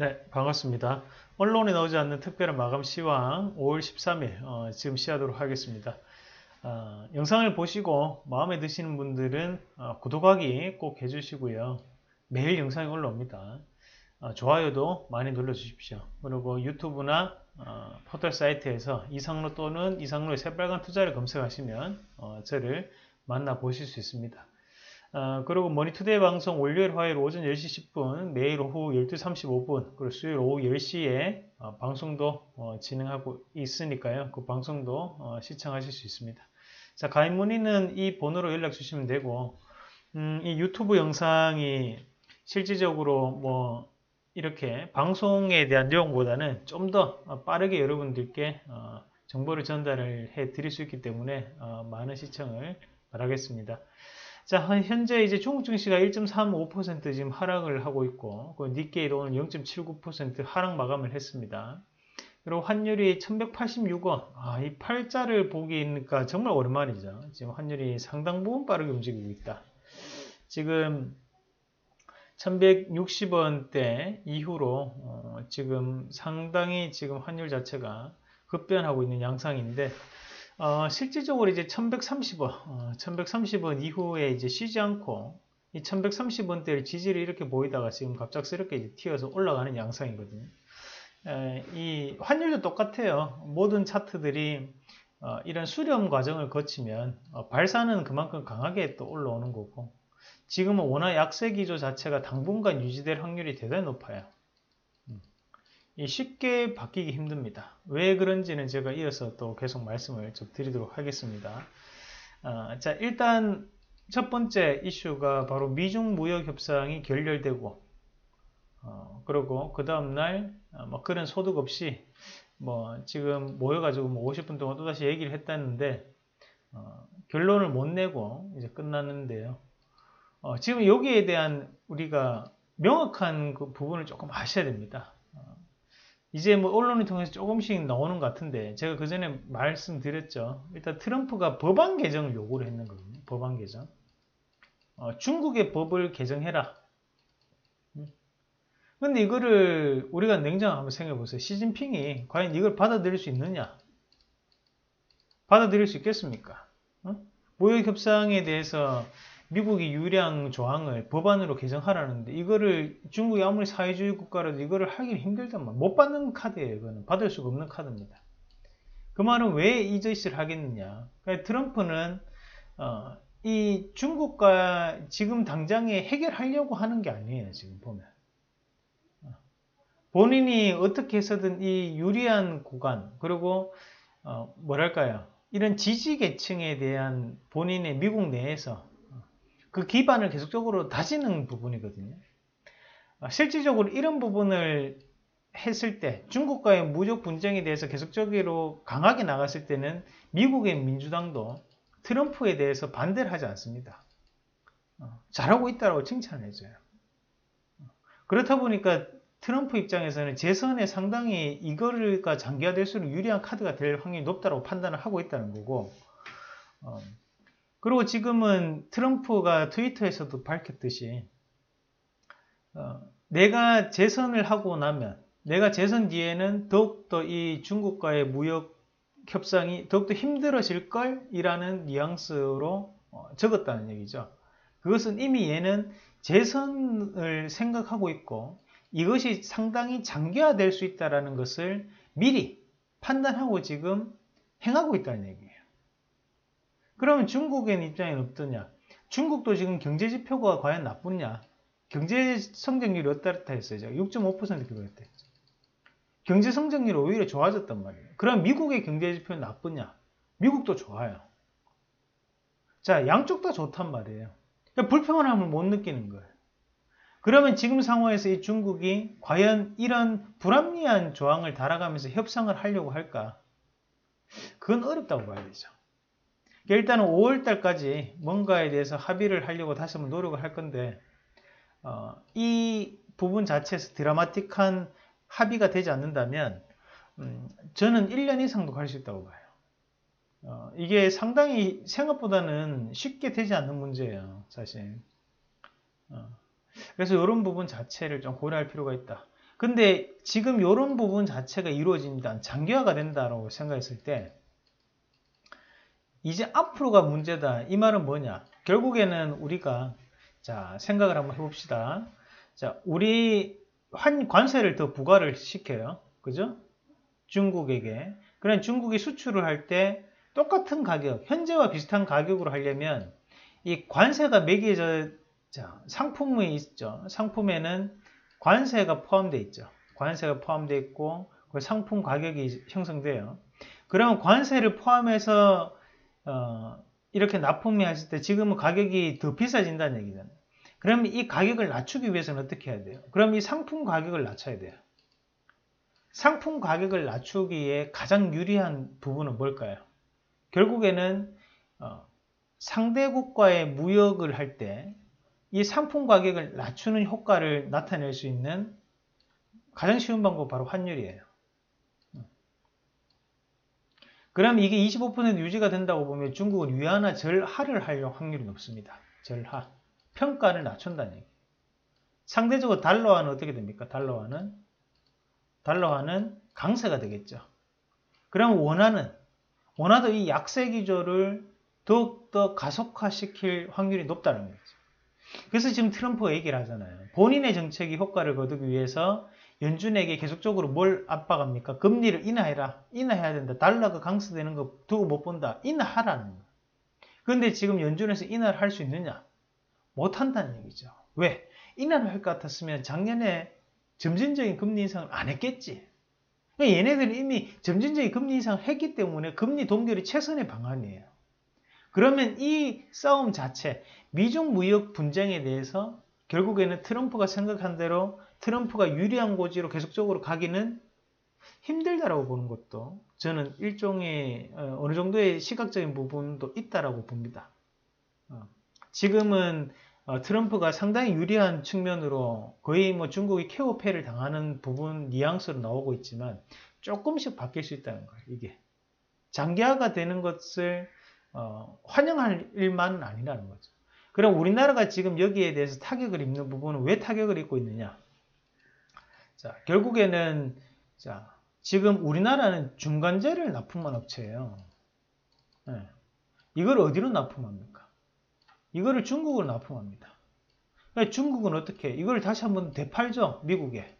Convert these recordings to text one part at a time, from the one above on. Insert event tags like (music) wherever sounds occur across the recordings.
네, 반갑습니다. 언론에 나오지 않는 특별한 마감 시황 5월 13일 어, 지금 시하도록 하겠습니다. 어, 영상을 보시고 마음에 드시는 분들은 어, 구독하기 꼭 해주시고요. 매일 영상이 올라옵니다. 어, 좋아요도 많이 눌러주십시오. 그리고 유튜브나 어, 포털 사이트에서 이상로 또는 이상로의 새빨간 투자를 검색하시면 어, 저를 만나 보실 수 있습니다. 어, 그리고 머니투데이 방송 월요일, 화요일 오전 10시 10분, 매일 오후 12시 35분, 그리고 수요일 오후 10시에 어, 방송도 어, 진행하고 있으니까요. 그 방송도 어, 시청하실 수 있습니다. 자, 가입 문의는 이 번호로 연락 주시면 되고, 음, 이 유튜브 영상이 실질적으로 뭐 이렇게 방송에 대한 내용보다는 좀 더 빠르게 여러분들께 어, 정보를 전달을 해 드릴 수 있기 때문에 어, 많은 시청을 바라겠습니다. 자, 현재 이제 중국 증시가 1.35% 지금 하락을 하고 있고, 그 니케이도 오늘 0.79% 하락 마감을 했습니다. 그리고 환율이 1186원. 아, 이 팔자를 보기니까 정말 오랜만이죠. 지금 환율이 상당 부분 빠르게 움직이고 있다. 지금 1160원대 이후로 어, 지금 상당히 지금 환율 자체가 급변하고 있는 양상인데 어, 실질적으로 이제 1130원, 어, 1130원 이후에 이제 쉬지 않고 이 1130원대를 지지를 이렇게 보이다가 지금 갑작스럽게 튀어서 올라가는 양상이거든요. 에, 이 환율도 똑같아요. 모든 차트들이 어, 이런 수렴 과정을 거치면 어, 발사는 그만큼 강하게 또 올라오는 거고 지금은 워낙 약세 기조 자체가 당분간 유지될 확률이 대단히 높아요. 쉽게 바뀌기 힘듭니다. 왜 그런지는 제가 이어서 또 계속 말씀을 좀 드리도록 하겠습니다. 어, 자, 일단 첫 번째 이슈가 바로 미중 무역 협상이 결렬되고, 어, 그리고 그 다음날 어, 뭐 그런 소득 없이 뭐 지금 모여가지고 뭐 50분 동안 또다시 얘기를 했다는데 어, 결론을 못 내고 이제 끝났는데요. 어, 지금 여기에 대한 우리가 명확한 그 부분을 조금 아셔야 됩니다. 이제 뭐 언론을 통해서 조금씩 나오는 것 같은데 제가 그 전에 말씀드렸죠. 일단 트럼프가 법안 개정을 요구를 했는 거거든요. 법안 개정. 어, 중국의 법을 개정해라. 음. 근데 이거를 우리가 냉정하게 한번 생각해 보세요. 시진핑이 과연 이걸 받아들일 수 있느냐? 받아들일 수 있겠습니까? 어? 무역 협상에 대해서 미국이 유량 조항을 법안으로 개정하라는데 이거를 중국이 아무리 사회주의 국가라도 이거를 하기 힘들단 말. 못 받는 카드예요. 이거는 받을 수가 없는 카드입니다. 그 말은 왜 이 짓을 하겠느냐? 그러니까 트럼프는 어, 이 중국과 지금 당장에 해결하려고 하는 게 아니에요. 지금 보면 어. 본인이 어떻게 해서든 이 유리한 구간 그리고 어, 뭐랄까요? 이런 지지 계층에 대한 본인의 미국 내에서 그 기반을 계속적으로 다지는 부분이거든요. 아, 실질적으로 이런 부분을 했을 때 중국과의 무역 분쟁에 대해서 계속적으로 강하게 나갔을 때는 미국의 민주당도 트럼프에 대해서 반대를 하지 않습니다. 어, 잘하고 있다고 칭찬해줘요. 어, 그렇다 보니까 트럼프 입장에서는 재선에 상당히 이거가 장기화될수록 유리한 카드가 될 확률이 높다고 판단을 하고 있다는 거고 어, 그리고 지금은 트럼프가 트위터에서도 밝혔듯이 어, 내가 재선을 하고 나면 내가 재선 뒤에는 더욱더 이 중국과의 무역 협상이 더욱더 힘들어질 걸이라는 뉘앙스로 어, 적었다는 얘기죠. 그것은 이미 얘는 재선을 생각하고 있고 이것이 상당히 장기화될 수 있다는 것을 미리 판단하고 지금 행하고 있다는 얘기예요. 그러면 중국의 입장에는 어떠냐? 중국도 지금 경제 지표가 과연 나쁘냐? 경제 성장률이 어떻다 했어요? 제가 6.5% 기록했대. 경제 성장률이 오히려 좋아졌단 말이에요. 그럼 미국의 경제 지표는 나쁘냐? 미국도 좋아요. 자, 양쪽 다 좋단 말이에요. 그러니까 불평함을 못 느끼는 거예요. 그러면 지금 상황에서 이 중국이 과연 이런 불합리한 조항을 달아가면서 협상을 하려고 할까? 그건 어렵다고 봐야 되죠. 일단은 5월달까지 뭔가에 대해서 합의를 하려고 다시 한번 노력을 할 건데 어, 이 부분 자체에서 드라마틱한 합의가 되지 않는다면 음, 저는 1년 이상도 갈 수 있다고 봐요. 어, 이게 상당히 생각보다는 쉽게 되지 않는 문제예요, 사실. 어, 그래서 이런 부분 자체를 좀 고려할 필요가 있다. 근데 지금 이런 부분 자체가 이루어진다, 장기화가 된다라고 생각했을 때 이제 앞으로가 문제다. 이 말은 뭐냐? 결국에는 우리가 자 생각을 한번 해봅시다. 자 우리 환 관세를 더 부과를 시켜요. 그죠? 중국에게. 그럼 중국이 수출을 할 때 똑같은 가격, 현재와 비슷한 가격으로 하려면 이 관세가 매겨져 자, 상품이 있죠. 상품에는 관세가 포함되어 있죠. 관세가 포함되어 있고 그 상품 가격이 형성돼요. 그러면 관세를 포함해서 어, 이렇게 납품이 하실 때 지금은 가격이 더 비싸진다는 얘기잖아요. 그럼 이 가격을 낮추기 위해서는 어떻게 해야 돼요? 그럼 이 상품 가격을 낮춰야 돼요. 상품 가격을 낮추기에 가장 유리한 부분은 뭘까요? 결국에는 어, 상대국과의 무역을 할 때 이 상품 가격을 낮추는 효과를 나타낼 수 있는 가장 쉬운 방법 바로 환율이에요. 그럼 이게 25% 유지가 된다고 보면 중국은 위안화 절하를 할 확률이 높습니다. 절하. 평가를 낮춘다는 얘기. 상대적으로 달러화는 어떻게 됩니까? 달러화는 달러화는 강세가 되겠죠. 그럼 원화는 원화도 이 약세 기조를 더욱더 가속화시킬 확률이 높다는 거죠. 그래서 지금 트럼프가 얘기를 하잖아요. 본인의 정책이 효과를 거두기 위해서 연준에게 계속적으로 뭘 압박합니까? 금리를 인하해라. 인하해야 된다. 달러가 강세되는 거 두고 못 본다. 인하하라는 거. 그런데 지금 연준에서 인하를 할 수 있느냐? 못 한다는 얘기죠. 왜? 인하를 할 것 같았으면 작년에 점진적인 금리 인상을 안 했겠지. 그러니까 얘네들은 이미 점진적인 금리 인상을 했기 때문에 금리 동결이 최선의 방안이에요. 그러면 이 싸움 자체, 미중 무역 분쟁에 대해서 결국에는 트럼프가 생각한 대로 트럼프가 유리한 고지로 계속적으로 가기는 힘들다라고 보는 것도 저는 일종의 어, 어느 정도의 시각적인 부분도 있다라고 봅니다. 어, 지금은 어, 트럼프가 상당히 유리한 측면으로 거의 뭐 중국이 케어패를 당하는 부분 뉘앙스로 나오고 있지만 조금씩 바뀔 수 있다는 거예요. 이게 장기화가 되는 것을 환영할 일만은 아니라는 거죠. 그럼 우리나라가 지금 여기에 대해서 타격을 입는 부분은 왜 타격을 입고 있느냐? 자, 결국에는 자, 지금 우리나라는 중간재를 납품한 업체예요. 네. 이걸 어디로 납품합니까? 이거를 중국으로 납품합니다. 중국은 어떻게? 이걸 다시 한번 되팔죠, 미국에.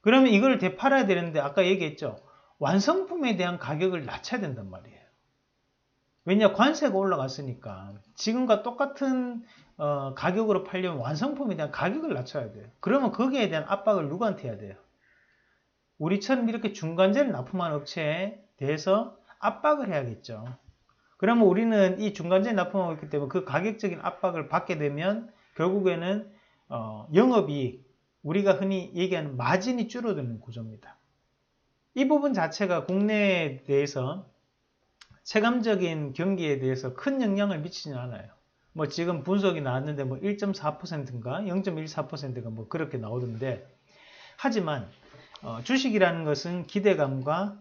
그러면 이걸 되팔아야 되는데 아까 얘기했죠. 완성품에 대한 가격을 낮춰야 된단 말이에요. 왜냐 관세가 올라갔으니까 지금과 똑같은 어, 가격으로 팔려면 완성품에 대한 가격을 낮춰야 돼요. 그러면 거기에 대한 압박을 누구한테 해야 돼요? 우리처럼 이렇게 중간재를 납품하는 업체에 대해서 압박을 해야겠죠. 그러면 우리는 이 중간재 납품하고 있기 때문에 그 가격적인 압박을 받게 되면 결국에는 어, 영업이 우리가 흔히 얘기하는 마진이 줄어드는 구조입니다. 이 부분 자체가 국내에 대해서 체감적인 경기에 대해서 큰 영향을 미치지는 않아요. 뭐 지금 분석이 나왔는데 뭐 1.4%인가 0.14%가 뭐 그렇게 나오던데 하지만 어, 주식이라는 것은 기대감과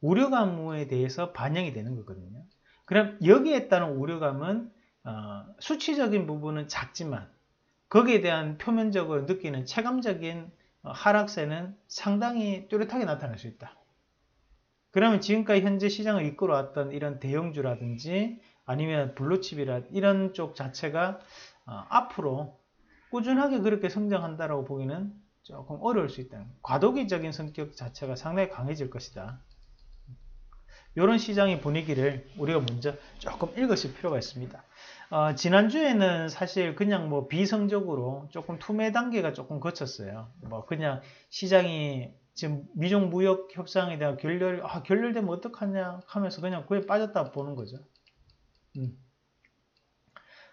우려감에 대해서 반영이 되는 거거든요. 그럼 여기에 따른 우려감은 어, 수치적인 부분은 작지만 거기에 대한 표면적으로 느끼는 체감적인 어, 하락세는 상당히 뚜렷하게 나타날 수 있다. 그러면 지금까지 현재 시장을 이끌어왔던 이런 대형주라든지 아니면 블루칩이라 이런 쪽 자체가 어, 앞으로 꾸준하게 그렇게 성장한다라고 보기는 조금 어려울 수 있다. 과도기적인 성격 자체가 상당히 강해질 것이다. 이런 시장의 분위기를 우리가 먼저 조금 읽으실 필요가 있습니다. 어, 지난주에는 사실 그냥 뭐 비성적으로 조금 투매 단계가 조금 거쳤어요. 뭐 그냥 시장이 지금 미중 무역 협상에 대한 결렬, 아, 결렬되면 어떡하냐 하면서 그냥 그에 빠졌다 보는 거죠. 음.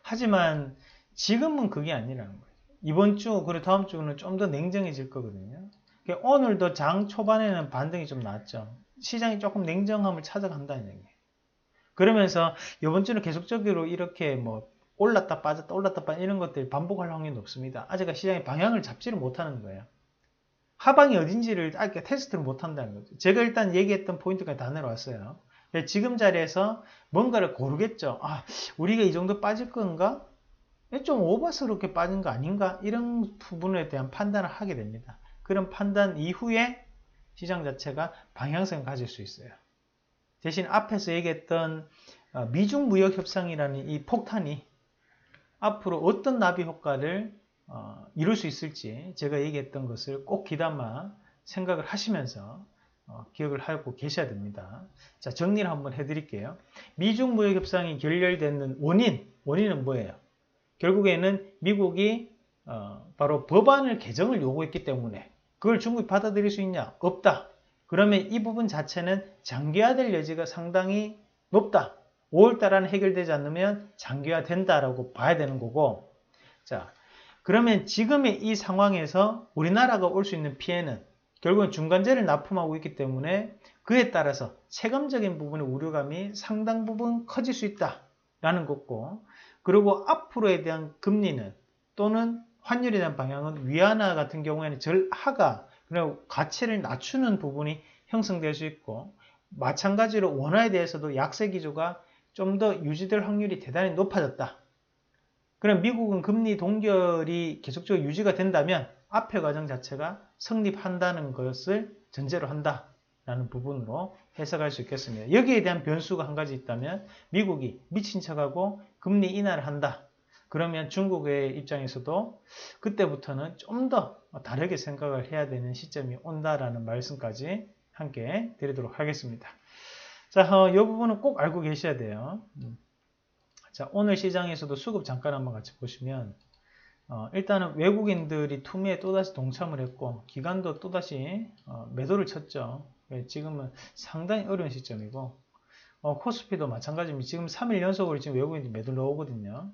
하지만 지금은 그게 아니라는 거예요. 이번 주, 그리고 다음 주는 좀 더 냉정해질 거거든요. 그러니까 오늘도 장 초반에는 반등이 좀 났죠. 시장이 조금 냉정함을 찾아간다는 얘기예요. 그러면서 이번 주는 계속적으로 이렇게 뭐 올랐다 빠졌다 올랐다 빠졌다 이런 것들이 반복할 확률이 높습니다. 아직 시장의 방향을 잡지를 못하는 거예요. 하방이 어딘지를 아직 테스트를 못 한다는 거죠. 제가 일단 얘기했던 포인트까지 다 내려왔어요. 지금 자리에서 뭔가를 고르겠죠. 아, 우리가 이 정도 빠질 건가? 좀 오버스럽게 빠진 거 아닌가? 이런 부분에 대한 판단을 하게 됩니다. 그런 판단 이후에 시장 자체가 방향성을 가질 수 있어요. 대신 앞에서 얘기했던 어, 미중 무역 협상이라는 이 폭탄이 앞으로 어떤 나비 효과를 어, 이룰 수 있을지 제가 얘기했던 것을 꼭 귀담아 생각을 하시면서 어, 기억을 하고 계셔야 됩니다. 자, 정리를 한번 해드릴게요. 미중 무역 협상이 결렬되는 원인, 원인은 뭐예요? 결국에는 미국이 어, 바로 법안을 개정을 요구했기 때문에 그걸 중국이 받아들일 수 있냐? 없다. 그러면 이 부분 자체는 장기화될 여지가 상당히 높다. 5월달 안에 해결되지 않으면 장기화된다라고 봐야 되는 거고 자 그러면 지금의 이 상황에서 우리나라가 올 수 있는 피해는 결국은 중간재를 납품하고 있기 때문에 그에 따라서 세금적인 부분의 우려감이 상당 부분 커질 수 있다라는 거고 그리고 앞으로에 대한 금리는 또는 환율에 대한 방향은 위안화 같은 경우에는 절하가 그리고 가치를 낮추는 부분이 형성될 수 있고 마찬가지로 원화에 대해서도 약세 기조가 좀 더 유지될 확률이 대단히 높아졌다. 그럼 미국은 금리 동결이 계속적으로 유지가 된다면 앞의 과정 자체가 성립한다는 것을 전제로 한다라는 부분으로 해석할 수 있겠습니다. 여기에 대한 변수가 한 가지 있다면 미국이 미친 척하고 금리 인하를 한다. 그러면 중국의 입장에서도 그때부터는 좀 더 다르게 생각을 해야 되는 시점이 온다라는 말씀까지 함께 드리도록 하겠습니다. 자, 어, 이 부분은 꼭 알고 계셔야 돼요. 음. 자, 오늘 시장에서도 수급 잠깐 한번 같이 보시면 어, 일단은 외국인들이 투미에 또다시 동참을 했고 기관도 또다시 어, 매도를 쳤죠. 예, 지금은 상당히 어려운 시점이고 어, 코스피도 마찬가지입니다. 지금 3일 연속으로 지금 외국인들이 매도를 넣오거든요.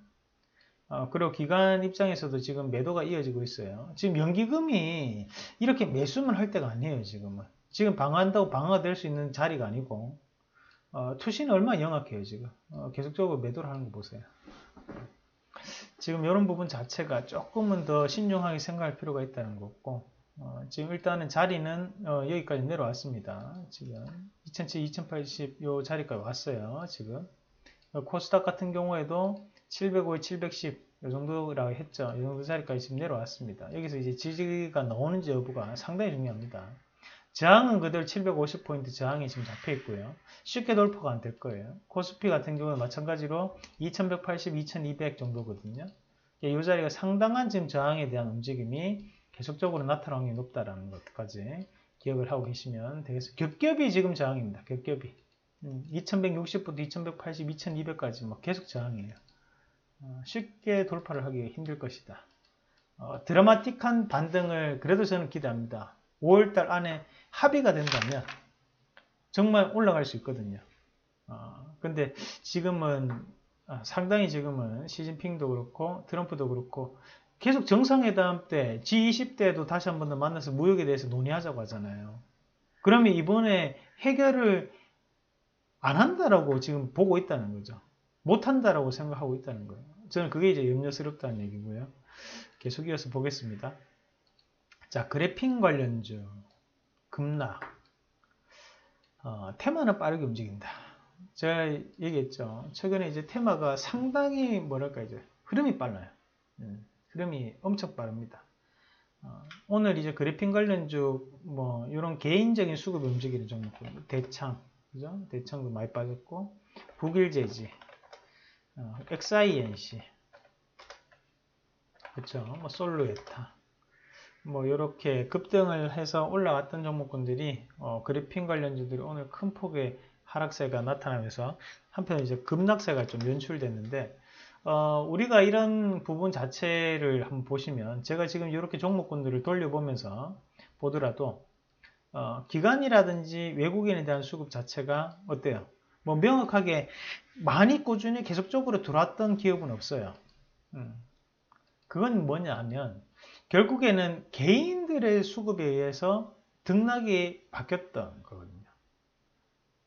어, 그리고 기관 입장에서도 지금 매도가 이어지고 있어요. 지금 연기금이 이렇게 매수만 할 때가 아니에요. 지금은. 지금 방어한다고 방어가 될수 있는 자리가 아니고 어, 투신이 얼마나 영악해요. 지금. 어, 계속적으로 매도를 하는 거 보세요. 지금 이런 부분 자체가 조금은 더 신중하게 생각할 필요가 있다는 거고 어, 지금 일단은 자리는 어, 여기까지 내려왔습니다. 지금 2007, 2080 요 자리까지 왔어요. 지금 어, 코스닥 같은 경우에도 705, 710이 정도라고 했죠. 이 정도 자리까지 지금 내려왔습니다. 여기서 이제 지지가 나오는지 여부가 상당히 중요합니다. 저항은 그대로 750포인트 저항이 지금 잡혀 있고요. 쉽게 돌파가 안 될 거예요. 코스피 같은 경우는 마찬가지로 2180, 2200 정도거든요. 이 자리가 상당한 지금 저항에 대한 움직임이 계속적으로 나타나는 게 높다라는 것까지 기억을 하고 계시면 되겠습니다. 겹겹이 지금 저항입니다. 겹겹이. 2160부터 2180, 2200까지 뭐 계속 저항이에요. 어, 쉽게 돌파를 하기 힘들 것이다. 어, 드라마틱한 반등을 그래도 저는 기대합니다. 5월달 안에 합의가 된다면 정말 올라갈 수 있거든요. 어, 근데 지금은 어, 상당히 지금은 시진핑도 그렇고 트럼프도 그렇고 계속 정상회담 때 G20 때도 다시 한 번 더 만나서 무역에 대해서 논의하자고 하잖아요. 그러면 이번에 해결을 안 한다라고 지금 보고 있다는 거죠. 못 한다라고 생각하고 있다는 거예요. 저는 그게 이제 염려스럽다는 얘기고요. 계속 이어서 보겠습니다. 자, 그래핀 관련주. 급락. 어, 테마는 빠르게 움직인다. 제가 얘기했죠. 최근에 이제 테마가 상당히 뭐랄까 이제 흐름이 빨라요. 음, 흐름이 엄청 빠릅니다. 어, 오늘 이제 그래핀 관련주 뭐 이런 개인적인 수급이 움직이는 종목 대창 그죠? 대창도 많이 빠졌고 북일제지 어, XINC 그렇죠? 뭐 솔로에타 뭐 이렇게 급등을 해서 올라왔던 종목군들이 어, 그래핀 관련주들이 오늘 큰 폭의 하락세가 나타나면서 한편 이제 급락세가 좀 연출됐는데 어, 우리가 이런 부분 자체를 한번 보시면 제가 지금 이렇게 종목군들을 돌려보면서 보더라도 어, 기관이라든지 외국인에 대한 수급 자체가 어때요? 뭐 명확하게 많이 꾸준히 계속적으로 들어왔던 기업은 없어요. 음. 그건 뭐냐 하면 결국에는 개인들의 수급에 의해서 등락이 바뀌었던 거거든요.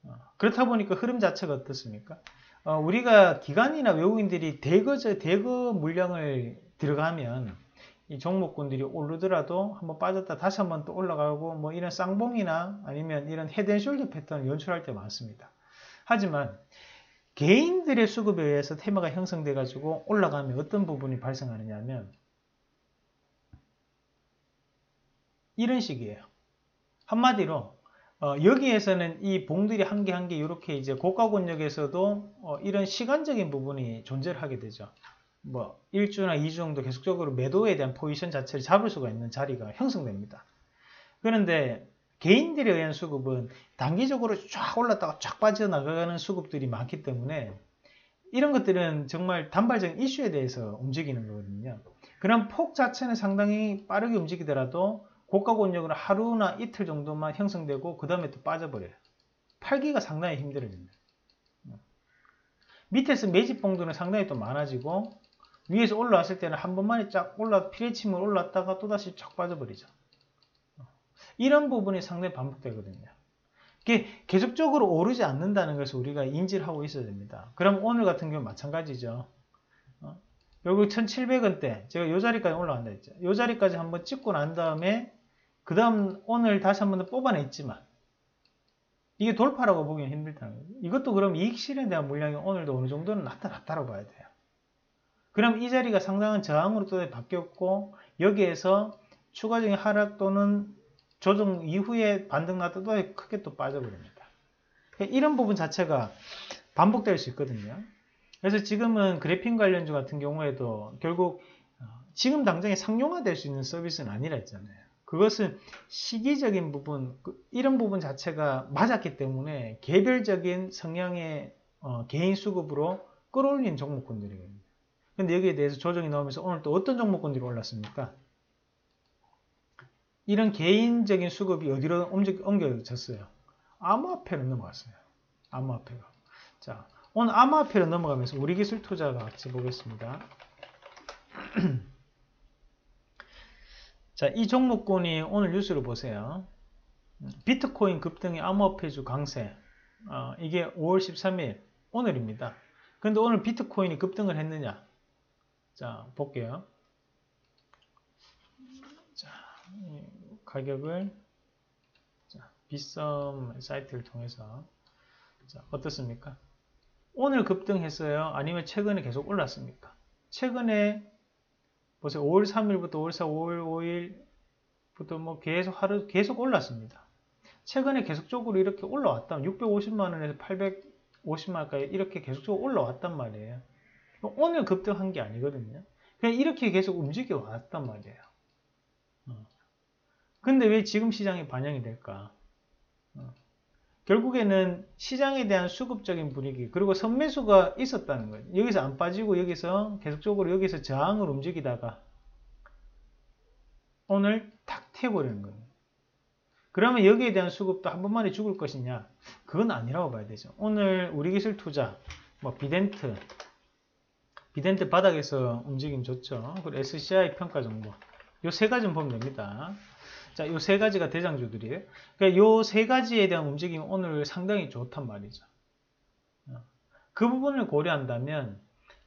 어, 그렇다 보니까 흐름 자체가 어떻습니까? 어, 우리가 기관이나 외국인들이 대거, 대거 물량을 들어가면 이 종목군들이 오르더라도 한번 빠졌다 다시 한번 또 올라가고 뭐 이런 쌍봉이나 아니면 이런 헤드앤숄더 패턴을 연출할 때 많습니다. 하지만 개인들의 수급에 의해서 테마가 형성돼 가지고 올라가면 어떤 부분이 발생하느냐 하면 이런 식이에요. 한마디로 어, 여기에서는 이 봉들이 한 개 한 개 이렇게 이제 고가 권역에서도 어, 이런 시간적인 부분이 존재를 하게 되죠. 뭐 1주나 2주 정도 계속적으로 매도에 대한 포지션 자체를 잡을 수가 있는 자리가 형성됩니다. 그런데 개인들에 의한 수급은 단기적으로 쫙 올랐다가 쫙 빠져나가는 수급들이 많기 때문에 이런 것들은 정말 단발적인 이슈에 대해서 움직이는 거거든요. 그런 폭 자체는 상당히 빠르게 움직이더라도 고가 권역으로 하루나 이틀 정도만 형성되고 그 다음에 또 빠져버려요. 팔기가 상당히 힘들어집니다. 밑에서 매집봉들은 상당히 또 많아지고 위에서 올라왔을 때는 한 번만에 쫙 올라 피레침을 올랐다가 또다시 쫙 빠져버리죠. 이런 부분이 상당히 반복되거든요. 이게 계속적으로 오르지 않는다는 것을 우리가 인지를 하고 있어야 됩니다. 그럼 오늘 같은 경우 마찬가지죠. 어? 결국 1700원대 제가 이 자리까지 올라간다 했죠. 이 자리까지 한번 찍고 난 다음에 그 다음 오늘 다시 한 번 더 뽑아냈지만 이게 돌파라고 보기는 힘들다는 거예요. 이것도 그럼 이익 실현에 대한 물량이 오늘도 어느 정도는 나타났다고 봐야 돼요. 그럼 이 자리가 상당한 저항으로 또 바뀌었고 여기에서 추가적인 하락 또는 조정 이후에 반등 나타도 크게 또 빠져버립니다. 이런 부분 자체가 반복될 수 있거든요. 그래서 지금은 그래핀 관련주 같은 경우에도 결국 어, 지금 당장에 상용화될 수 있는 서비스는 아니라 했잖아요. 그것은 시기적인 부분, 그 이런 부분 자체가 맞았기 때문에 개별적인 성향의 어, 개인 수급으로 끌어올린 종목군들이거든요. 근데 여기에 대해서 조정이 나오면서 오늘 또 어떤 종목군들이 올랐습니까? 이런 개인적인 수급이 어디로 옮겨졌어요? 암호화폐로 넘어갔어요. 암호화폐가. 자, 오늘 암호화폐로 넘어가면서 우리 기술 투자가 같이 보겠습니다. (clears throat) 자, 이 종목군이 오늘 뉴스를 보세요. 비트코인 급등의 암호화폐주 강세. 어, 이게 5월 13일 오늘입니다. 근데 오늘 비트코인이 급등을 했느냐? 자, 볼게요. 자, 가격을 자, 비썸 사이트를 통해서 자, 어떻습니까? 오늘 급등했어요? 아니면 최근에 계속 올랐습니까? 최근에 보세요. 5월 3일부터 5월 4, 5월 5일부터 뭐 계속 하루 계속 올랐습니다. 최근에 계속적으로 이렇게 올라왔다. 650만 원에서 850만 원까지 이렇게 계속적으로 올라왔단 말이에요. 오늘 급등한 게 아니거든요. 그냥 이렇게 계속 움직여 왔단 말이에요. 어. 근데 왜 지금 시장이 반영이 될까? 어. 결국에는 시장에 대한 수급적인 분위기 그리고 선매수가 있었다는 거예요. 여기서 안 빠지고 여기서 계속적으로 여기서 저항을 움직이다가 오늘 탁 태워버리는 거예요. 그러면 여기에 대한 수급도 한 번만에 죽을 것이냐? 그건 아니라고 봐야 되죠. 오늘 우리 기술 투자, 뭐 비덴트, 비덴트 바닥에서 움직임 좋죠. 그리고 SCI 평가 정보. 요 세 가지는 보면 됩니다. 자, 요 세 가지가 대장주들이에요. 그러니까 요 세 가지에 대한 움직임이 오늘 상당히 좋단 말이죠. 어, 그 부분을 고려한다면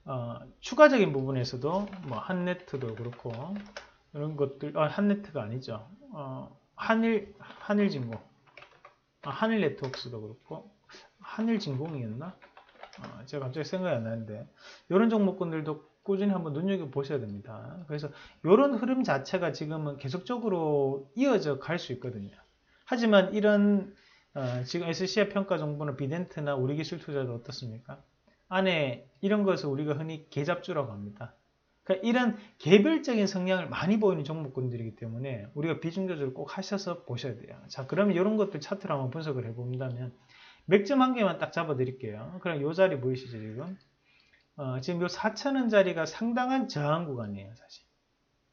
어, 추가적인 부분에서도 뭐 한네트도 그렇고 이런 것들 아, 한네트가 아니죠. 어, 한일 한일진공, 아, 한일 네트웍스도 그렇고 한일진공이었나? 어, 제가 갑자기 생각이 안 나는데 이런 종목군들도 꾸준히 한번 눈여겨 보셔야 됩니다. 그래서 이런 흐름 자체가 지금은 계속적으로 이어져 갈 수 있거든요. 하지만 이런 어, 지금 SCI 평가 정보는 비덴트나 우리 기술 투자도 어떻습니까? 안에 이런 것을 우리가 흔히 계잡주라고 합니다. 그러니까 이런 개별적인 성향을 많이 보이는 종목군들이기 때문에 우리가 비중 조절을 꼭 하셔서 보셔야 돼요. 자, 그러면 이런 것들 차트를 한번 분석을 해본다면 맥점 한 개만 딱 잡아 드릴게요. 그럼 이 자리 보이시죠, 지금? 어, 지금 요 4천원짜리가 상당한 저항 구간이에요, 사실.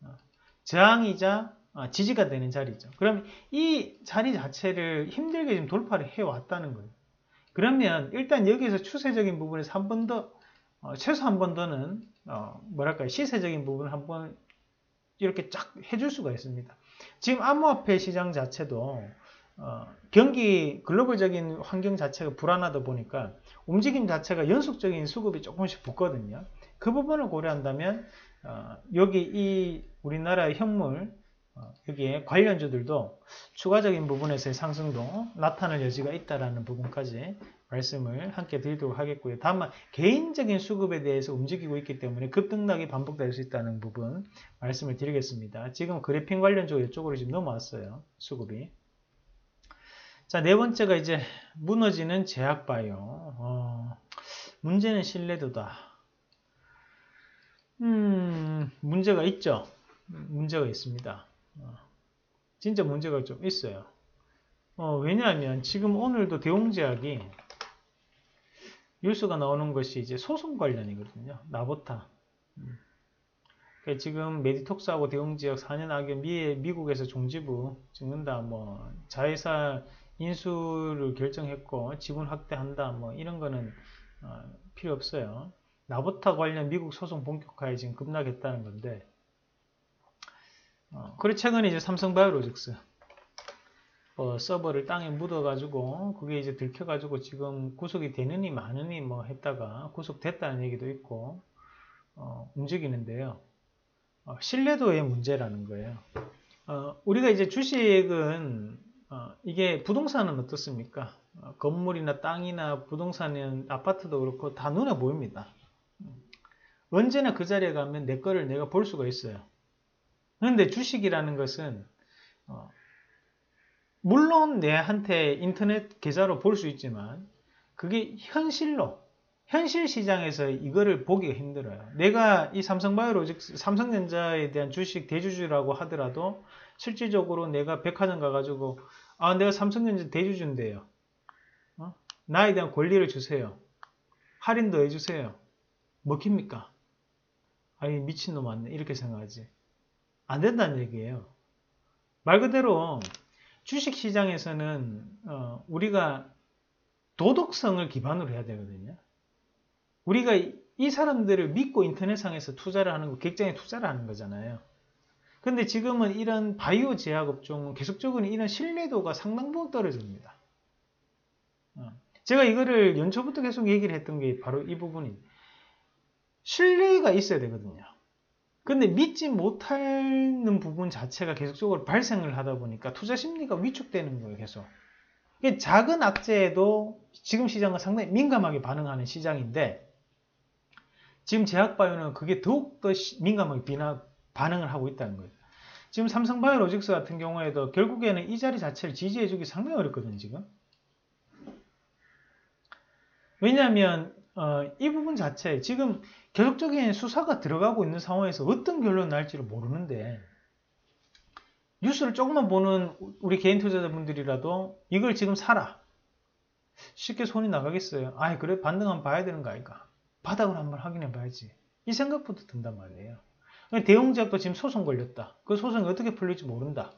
어, 저항이자 어, 지지가 되는 자리죠. 그럼 이 자리 자체를 힘들게 지금 돌파를 해왔다는 거예요. 그러면 일단 여기서 추세적인 부분에서 한 번 더, 어, 최소 한 번 더는, 어, 뭐랄까요, 시세적인 부분을 한 번 이렇게 쫙 해줄 수가 있습니다. 지금 암호화폐 시장 자체도 어, 경기 글로벌적인 환경 자체가 불안하다 보니까 움직임 자체가 연속적인 수급이 조금씩 붙거든요. 그 부분을 고려한다면 어, 여기 이 우리나라의 현물 어, 여기에 관련주들도 추가적인 부분에서의 상승도 나타날 여지가 있다라는 부분까지 말씀을 함께 드리도록 하겠고요. 다만 개인적인 수급에 대해서 움직이고 있기 때문에 급등락이 반복될 수 있다는 부분 말씀을 드리겠습니다. 지금 그래핑 관련적으로 이쪽으로 지금 넘어왔어요. 수급이. 자, 네 번째가 이제 무너지는 제약바이오. 어, 문제는 신뢰도다. 음, 문제가 있죠. 문제가 있습니다. 어, 진짜 문제가 좀 있어요. 어, 왜냐하면 지금 오늘도 대웅제약이 뉴스가 나오는 것이 이제 소송 관련이거든요. 나보타. 음. 그러니까 지금 메디톡스하고 대웅제약 4년 악연 미, 미국에서 종지부 찍는다, 뭐 자회사 인수를 결정했고 지분 확대한다, 뭐 이런 거는 어, 필요 없어요. 나보타 관련 미국 소송 본격화에 지금 급락했다는 건데, 어, 그리고 최근에 이제 삼성바이오로직스 어, 서버를 땅에 묻어가지고 그게 이제 들켜가지고 지금 구속이 되느니 마느니 뭐 했다가 구속됐다는 얘기도 있고 어, 움직이는데요. 어, 신뢰도의 문제라는 거예요. 어, 우리가 이제 주식은 어, 이게 부동산은 어떻습니까? 어, 건물이나 땅이나 부동산은 아파트도 그렇고 다 눈에 보입니다. 언제나 그 자리에 가면 내 거를 내가 볼 수가 있어요. 그런데 주식이라는 것은 물론 내한테 인터넷 계좌로 볼 수 있지만 그게 현실로 현실 시장에서 이거를 보기가 힘들어요. 내가 이 삼성바이오로직스, 삼성전자에 대한 주식 대주주라고 하더라도 실질적으로 내가 백화점 가가지고 아 내가 삼성전자 대주주인데요. 어? 나에 대한 권리를 주세요. 할인도 해주세요. 먹힙니까? 아니 미친놈 맞네 이렇게 생각하지. 안 된다는 얘기예요. 말 그대로 주식 시장에서는 어, 우리가 도덕성을 기반으로 해야 되거든요. 우리가 이 사람들을 믿고 인터넷상에서 투자를 하는 거, 객장에 투자를 하는 거잖아요. 근데 지금은 이런 바이오 제약 업종은 계속적으로 이런 신뢰도가 상당 부분 떨어집니다. 어, 제가 이거를 연초부터 계속 얘기를 했던 게 바로 이 부분이 신뢰가 있어야 되거든요. 근데 믿지 못하는 부분 자체가 계속적으로 발생을 하다 보니까 투자 심리가 위축되는 거예요, 계속. 작은 악재에도 지금 시장은 상당히 민감하게 반응하는 시장인데, 지금 제약바이오는 그게 더욱더 민감하게 반응을 하고 있다는 거예요. 지금 삼성바이오로직스 같은 경우에도 결국에는 이 자리 자체를 지지해주기 상당히 어렵거든요, 지금. 왜냐하면 어, 이 부분 자체 지금 계속적인 수사가 들어가고 있는 상황에서 어떤 결론 날지를 모르는데 뉴스를 조금만 보는 우리 개인 투자자분들이라도 이걸 지금 사라. 쉽게 손이 나가겠어요. 아이 그래 반등 한번 봐야 되는 거 아닐까? 바닥을 한번 확인해 봐야지. 이 생각부터 든단 말이에요. 대웅제약도 지금 소송 걸렸다. 그 소송이 어떻게 풀릴지 모른다.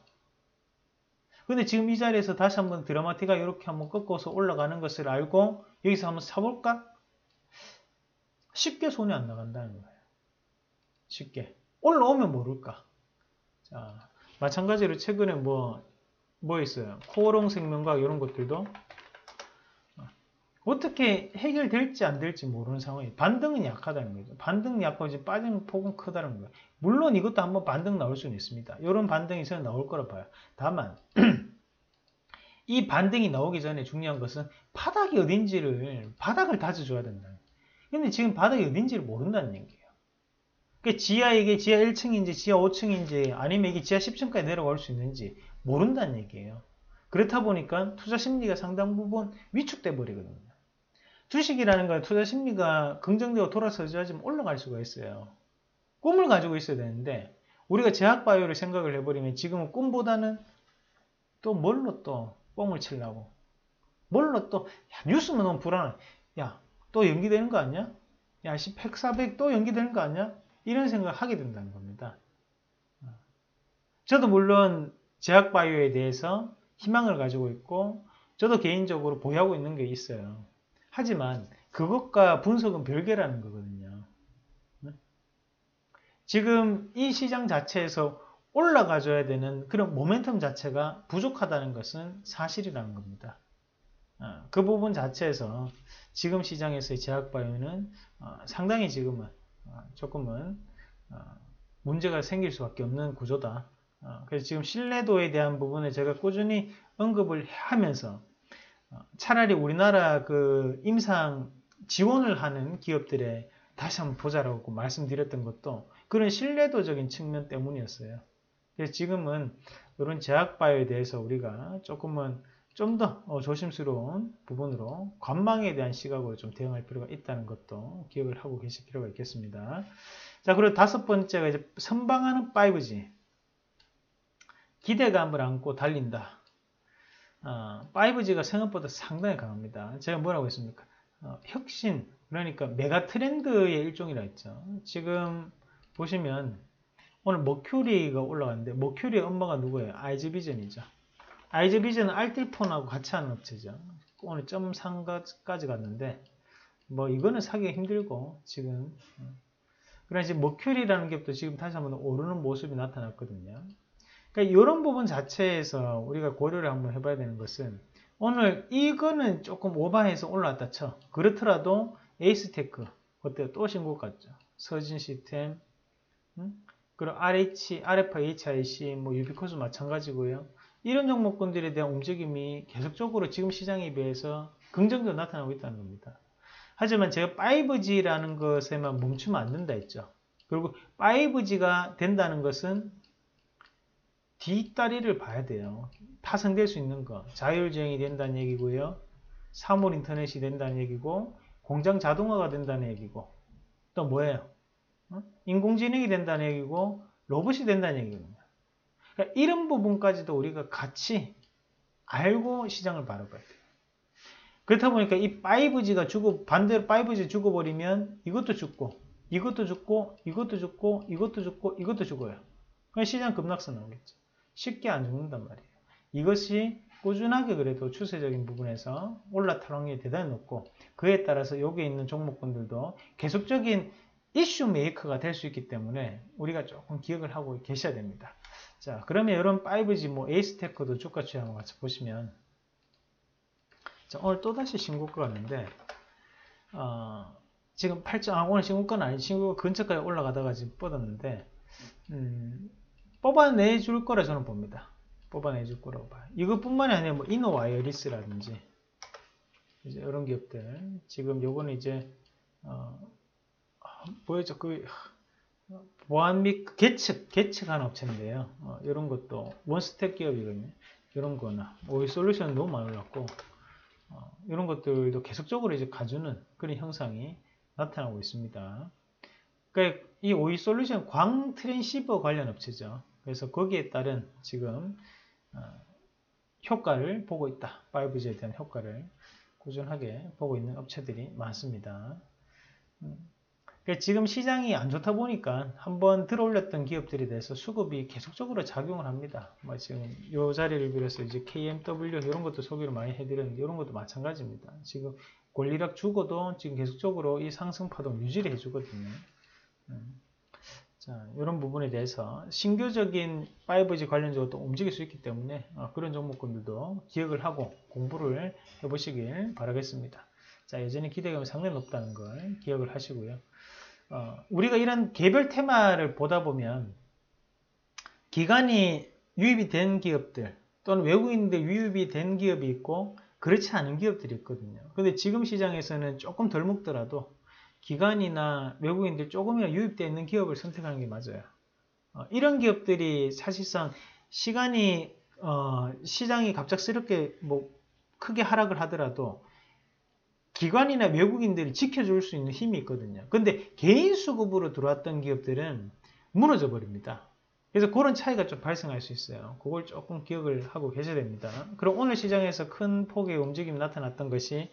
근데 지금 이 자리에서 다시 한번 드라마티가 이렇게 한번 꺾어서 올라가는 것을 알고 여기서 한번 사볼까? 쉽게 손이 안 나간다는 거예요. 쉽게. 올라오면 모를까. 자, 마찬가지로 최근에 뭐, 뭐 있어요? 코오롱 생명과학 이런 것들도 어떻게 해결될지 안 될지 모르는 상황이 반등은 약하다는 거죠. 반등 약하고 이제 빠지는 폭은 크다는 거예요. 물론 이것도 한번 반등 나올 수는 있습니다. 이런 반등이 저는 나올 거라 봐요. 다만 (clears throat) 이 반등이 나오기 전에 중요한 것은 바닥이 어딘지를 바닥을 다져줘야 된다. 근데 지금 바닥이 어딘지를 모른다는 얘기예요. 그러니까 지하 이게 지하 1층인지 지하 5층인지 아니면 이게 지하 10층까지 내려갈 수 있는지 모른다는 얘기예요. 그렇다 보니까 투자 심리가 상당 부분 위축돼 버리거든요. 주식이라는 건 투자 심리가 긍정적으로 돌아서야지 올라갈 수가 있어요. 꿈을 가지고 있어야 되는데 우리가 제약바이오를 생각을 해버리면 지금은 꿈보다는 또 뭘로 또 뻥을 치려고 뭘로 또 야, 뉴스만 너무 불안해 야또 연기되는 거 아니야? 야, 씨, 100, 400 또 연기되는 거 아니야? 이런 생각을 하게 된다는 겁니다. 저도 물론 제약바이오에 대해서 희망을 가지고 있고, 저도 개인적으로 보유하고 있는 게 있어요. 하지만 그것과 분석은 별개라는 거거든요. 지금 이 시장 자체에서 올라가줘야 되는 그런 모멘텀 자체가 부족하다는 것은 사실이라는 겁니다. 어, 그 부분 자체에서 지금 시장에서의 제약바이오는 어, 상당히 지금은 어, 조금은 문제가 생길 수밖에 없는 구조다. 그래서 지금 신뢰도에 대한 부분에 제가 꾸준히 언급을 하면서 어, 차라리 우리나라 그 임상 지원을 하는 기업들에 다시 한번 보자라고 말씀드렸던 것도 그런 신뢰도적인 측면 때문이었어요. 그래서 지금은 이런 제약바이오에 대해서 우리가 조금은 좀 더 조심스러운 부분으로 관망에 대한 시각으로 좀 대응할 필요가 있다는 것도 기억을 하고 계실 필요가 있겠습니다. 자, 그리고 다섯 번째가 이제 선방하는 5G. 기대감을 안고 달린다. 어, 5G가 생각보다 상당히 강합니다. 제가 뭐라고 했습니까? 어, 혁신, 그러니까 메가 트렌드의 일종이라 했죠. 지금 보시면 오늘 머큐리가 올라갔는데 머큐리의 엄마가 누구예요? 아이즈비전이죠. 아이즈비전은 알뜰폰하고 같이 하는 업체죠. 오늘 점상까지 갔는데 뭐 이거는 사기가 힘들고 지금 그러나 이제 머큐리라는 기업도 지금 다시 한번 오르는 모습이 나타났거든요. 그러니까 이런 부분 자체에서 우리가 고려를 한번 해봐야 되는 것은 오늘 이거는 조금 오버해서 올라왔다 쳐. 그렇더라도 에이스테크 그때 또 신고 갔죠. 서진 시스템, 음? 그리고 RH, RF, HIC, 뭐 유비코스 마찬가지고요. 이런 종목군들에 대한 움직임이 계속적으로 지금 시장에 비해서 긍정적으로 나타나고 있다는 겁니다. 하지만 제가 5G라는 것에만 멈추면 안 된다 했죠. 그리고 5G가 된다는 것은 뒷다리를 봐야 돼요. 파생될 수 있는 거. 자율주행이 된다는 얘기고요. 사물 인터넷이 된다는 얘기고 공장 자동화가 된다는 얘기고 또 뭐예요? 어? 인공지능이 된다는 얘기고 로봇이 된다는 얘기입니다. 그러니까 이런 부분까지도 우리가 같이 알고 시장을 바라봐야 돼요. 그렇다 보니까 이 5G가 죽어 반대로 5G 죽어버리면 이것도 죽고 이것도 죽고 이것도 죽고 이것도 죽고 이것도 죽어요. 그냥 시장 급락선 나오겠죠. 쉽게 안 죽는단 말이에요. 이것이 꾸준하게 그래도 추세적인 부분에서 올라탈 확률이 대단히 높고 그에 따라서 여기에 있는 종목군들도 계속적인 이슈 메이커가 될 수 있기 때문에 우리가 조금 기억을 하고 계셔야 됩니다. 자, 그러면 이런 5G 뭐 에이스테크도 주가 추이 한번 같이 보시면 자, 오늘 또다시 신고가 갔는데 어, 지금 8점, 아, 오늘 신고가는 아니 신고가 근처까지 올라가다가 지금 뻗었는데 음, 뽑아내줄 거라 저는 봅니다. 뽑아내줄 거라고 봐요. 이것뿐만이 아니라 뭐 이노와이어리스라든지 이제 이런 기업들 지금 요거는 이제 어, 뭐였죠? 그 보안 및 계측 계측한 업체인데요. 어, 이런 것도 원스텝 기업이거든요. 이런 거나 오이 솔루션 너무 많이 올랐고 어, 이런 것들도 계속적으로 이제 가주는 그런 형상이 나타나고 있습니다. 그러니까 이 오이 솔루션 광 트랜시버 관련 업체죠. 그래서 거기에 따른 지금 어, 효과를 보고 있다. 5G에 대한 효과를 꾸준하게 보고 있는 업체들이 많습니다. 음, 그러니까 지금 시장이 안 좋다 보니까 한번 들어올렸던 기업들에 대해서 수급이 계속적으로 작용을 합니다. 뭐 지금 이 자리를 빌어서 이제 KMW 이런 것도 소개를 많이 해드렸는데 이런 것도 마찬가지입니다. 지금 권리락 주고도 지금 계속적으로 이 상승 파동 유지를 해주거든요. 음. 자, 이런 부분에 대해서 신규적인 5G 관련적으로 또 움직일 수 있기 때문에 어, 그런 종목군들도 기억을 하고 공부를 해보시길 바라겠습니다. 자, 여전히 기대감이 상당히 높다는 걸 기억을 하시고요. 어, 우리가 이런 개별 테마를 보다 보면 기간이 유입이 된 기업들 또는 외국인들 유입이 된 기업이 있고 그렇지 않은 기업들이 있거든요. 근데 지금 시장에서는 조금 덜 먹더라도 기관이나 외국인들 조금이나 유입되어 있는 기업을 선택하는 게 맞아요. 어, 이런 기업들이 사실상 시간이 어, 시장이 갑작스럽게 뭐 크게 하락을 하더라도 기관이나 외국인들이 지켜줄 수 있는 힘이 있거든요. 근데 개인 수급으로 들어왔던 기업들은 무너져 버립니다. 그래서 그런 차이가 좀 발생할 수 있어요. 그걸 조금 기억을 하고 계셔야 됩니다. 그럼 오늘 시장에서 큰 폭의 움직임이 나타났던 것이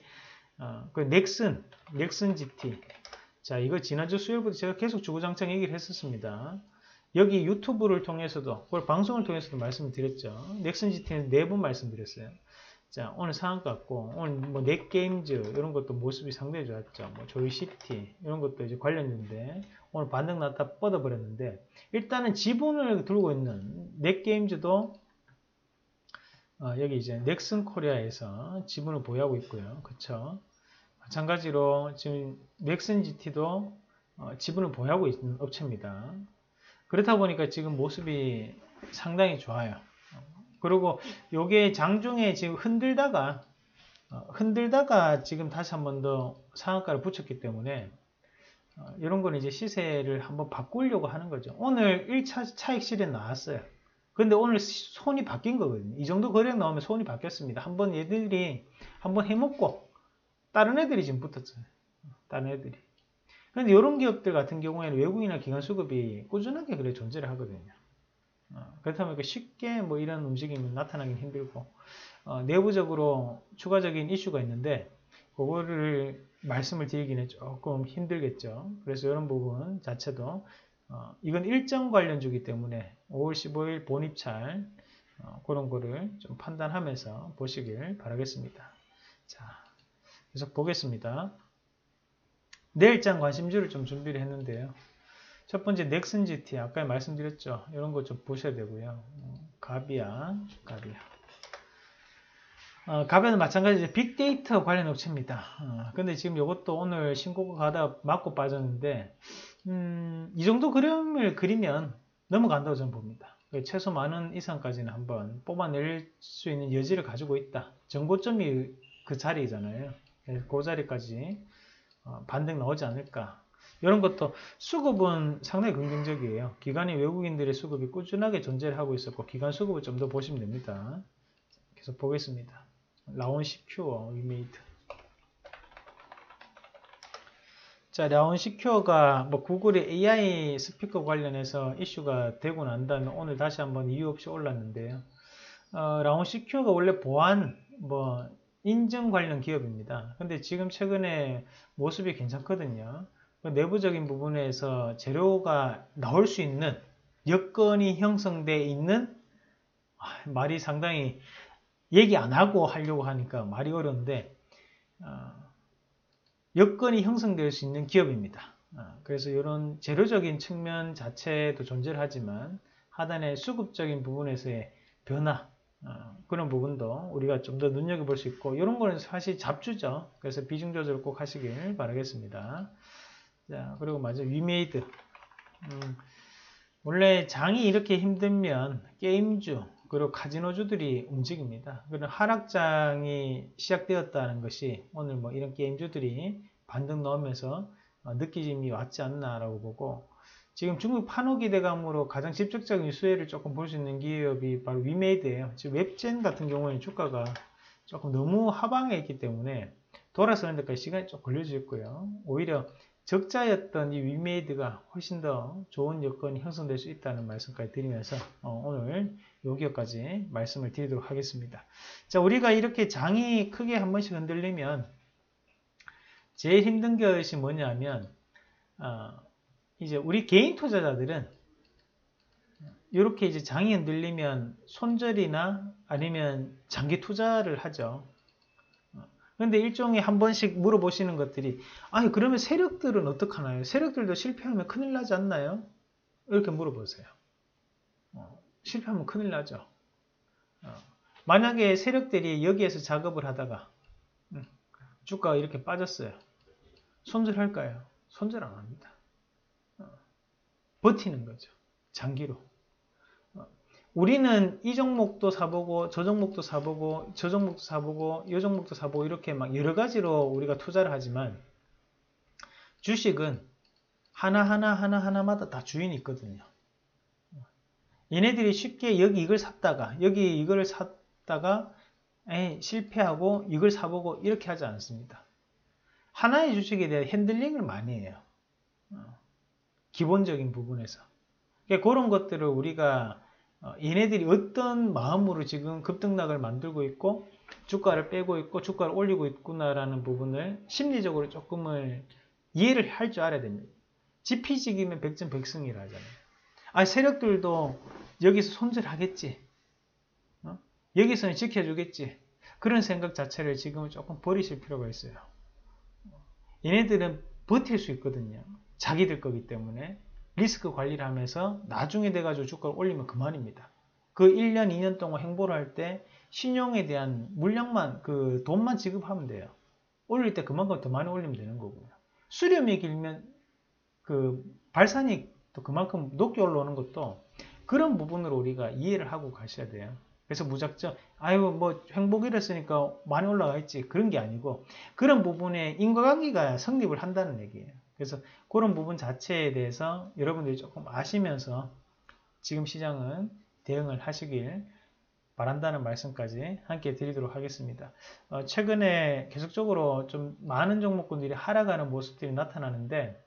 어, 그 넥슨, 넥슨 GT. 자, 이거 지난주 수요일부터 제가 계속 주구장창 얘기를 했었습니다. 여기 유튜브를 통해서도, 그걸 방송을 통해서도 말씀을 드렸죠. 넥슨 GT는 네번 말씀드렸어요. 자, 오늘 상황 같고, 오늘 뭐 넷게임즈, 이런 것도 모습이 상당히 좋았죠. 뭐 조이시티, 이런 것도 이제 관련인데, 오늘 반등 났다 뻗어버렸는데, 일단은 지분을 들고 있는 넷게임즈도, 어, 여기 이제 넥슨 코리아에서 지분을 보유하고 있고요. 그쵸? 마찬가지로 지금 넥슨 GT도 어, 지분을 보유하고 있는 업체입니다. 그렇다 보니까 지금 모습이 상당히 좋아요. 그리고 요게 장중에 지금 흔들다가 어, 흔들다가 지금 다시 한 번 더 상한가를 붙였기 때문에 어, 이런 거는 이제 시세를 한번 바꾸려고 하는 거죠. 오늘 1차 차익 실현 나왔어요. 근데 오늘 시- 손이 바뀐 거거든요. 이 정도 거래량 나오면 손이 바뀌었습니다. 한번 얘들이 한번 해먹고 다른 애들이 지금 붙었잖아요. 다른 애들이. 근데 이런 기업들 같은 경우에는 외국인이나 기관 수급이 꾸준하게 그래 존재를 하거든요. 어, 그렇다 보니까 쉽게 뭐 이런 움직임이 나타나긴 힘들고 어, 내부적으로 추가적인 이슈가 있는데 그거를 말씀을 드리기는 조금 힘들겠죠. 그래서 이런 부분 자체도 어, 이건 일정 관련주기 때문에 5월 15일 본입찰 어, 그런 거를 좀 판단하면서 보시길 바라겠습니다. 자, 계속 보겠습니다. 내 일장 관심주를 좀 준비를 했는데요. 첫 번째 넥슨 GT 아까 말씀드렸죠. 이런 거 좀 보셔야 되고요. 어, 가비아, 가비아. 어, 가비아는 마찬가지 빅데이터 관련 업체입니다. 어, 근데 지금 이것도 오늘 신고가 가다 맞고 빠졌는데 음, 이 정도 그림을 그리면 넘어간다고 저는 봅니다. 최소 만원 이상까지는 한번 뽑아낼 수 있는 여지를 가지고 있다. 정고점이 그 자리잖아요. 그래서 그 자리까지 어, 반등 나오지 않을까. 이런 것도 수급은 상당히 긍정적이에요. 기관이 외국인들의 수급이 꾸준하게 존재를 하고 있었고 기관 수급을 좀 더 보시면 됩니다. 계속 보겠습니다. 라온시큐어 위메이드 자, 라온시큐어가 뭐 구글의 AI 스피커 관련해서 이슈가 되고 난 다음에 오늘 다시 한번 이유 없이 올랐는데요. 어, 라온시큐어가 원래 보안 뭐 인증 관련 기업입니다. 근데 지금 최근에 모습이 괜찮거든요. 그 내부적인 부분에서 재료가 나올 수 있는 여건이 형성되어 있는 아, 말이 상당히 얘기 안 하고 하려고 하니까 말이 어려운데 어, 여건이 형성될 수 있는 기업입니다. 어, 그래서 이런 재료적인 측면 자체도 존재를 하지만 하단의 수급적인 부분에서의 변화 어, 그런 부분도 우리가 좀 더 눈여겨볼 수 있고 이런 거는 사실 잡주죠. 그래서 비중 조절을 꼭 하시길 바라겠습니다. 자 그리고 마저 위메이드 음, 원래 장이 이렇게 힘들면 게임주 그리고 카지노주들이 움직입니다. 그런 하락장이 시작되었다는 것이 오늘 뭐 이런 게임주들이 반등 나오면서 어, 느낌이 왔지 않나라고 보고 지금 중국 판호 기대감으로 가장 직접적인 수혜를 조금 볼 수 있는 기업이 바로 위메이드예요. 지금 웹젠 같은 경우에는 주가가 조금 너무 하방에 있기 때문에 돌아서는 데까지 시간이 좀 걸려져 있고요. 오히려 적자였던 이 위메이드가 훨씬 더 좋은 여건이 형성될 수 있다는 말씀까지 드리면서 어, 오늘 여기까지 말씀을 드리도록 하겠습니다. 자, 우리가 이렇게 장이 크게 한 번씩 흔들리면 제일 힘든 것이 뭐냐면 어, 이제 우리 개인 투자자들은 이렇게 이제 장이 흔들리면 손절이나 아니면 장기 투자를 하죠. 근데 일종의 한 번씩 물어보시는 것들이 아니 그러면 세력들은 어떡하나요? 세력들도 실패하면 큰일 나지 않나요? 이렇게 물어보세요. 어, 실패하면 큰일 나죠. 어, 만약에 세력들이 여기에서 작업을 하다가 음, 주가가 이렇게 빠졌어요. 손절할까요? 손절 안 합니다. 어, 버티는 거죠. 장기로. 어, 우리는 이 종목도 사보고 저 종목도 사보고 저 종목도 사보고 이 종목도 사보고 이렇게 막 여러 가지로 우리가 투자를 하지만 주식은 하나하나 하나하나마다 다 주인이 있거든요. 얘네들이 쉽게 여기 이걸 샀다가 여기 이걸 샀다가 에이, 실패하고 이걸 사보고 이렇게 하지 않습니다. 하나의 주식에 대한 핸들링을 많이 해요. 어, 기본적인 부분에서. 그러니까 그런 것들을 우리가 어, 얘네들이 어떤 마음으로 지금 급등락을 만들고 있고 주가를 빼고 있고 주가를 올리고 있구나라는 부분을 심리적으로 조금을 이해를 할 줄 알아야 됩니다. 지피지기면 백전 백승이라 하잖아요. 아 세력들도 여기서 손절하겠지. 어? 여기서는 지켜주겠지. 그런 생각 자체를 지금은 조금 버리실 필요가 있어요. 얘네들은 버틸 수 있거든요. 자기들 거기 때문에 리스크 관리를 하면서 나중에 돼가지고 주가를 올리면 그만입니다. 그 1년, 2년 동안 행보를 할 때 신용에 대한 물량만, 그 돈만 지급하면 돼요. 올릴 때 그만큼 더 많이 올리면 되는 거고요. 수렴이 길면 그 발산이 또 그만큼 높게 올라오는 것도 그런 부분으로 우리가 이해를 하고 가셔야 돼요. 그래서 무작정 아유 뭐 행복이랬으니까 많이 올라가 있지 그런 게 아니고 그런 부분에 인과관계가 성립을 한다는 얘기예요. 그래서 그런 부분 자체에 대해서 여러분들이 조금 아시면서 지금 시장은 대응을 하시길 바란다는 말씀까지 함께 드리도록 하겠습니다. 어, 최근에 계속적으로 좀 많은 종목군들이 하락하는 모습들이 나타나는데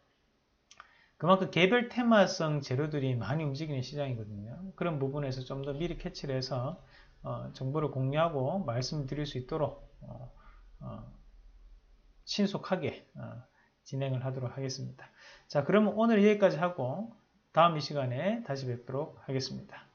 그만큼 개별 테마성 재료들이 많이 움직이는 시장이거든요. 그런 부분에서 좀 더 미리 캐치를 해서 어, 정보를 공유하고 말씀드릴 수 있도록 어, 어, 신속하게 어, 진행을 하도록 하겠습니다. 자, 그러면 오늘 여기까지 하고 다음 이 시간에 다시 뵙도록 하겠습니다.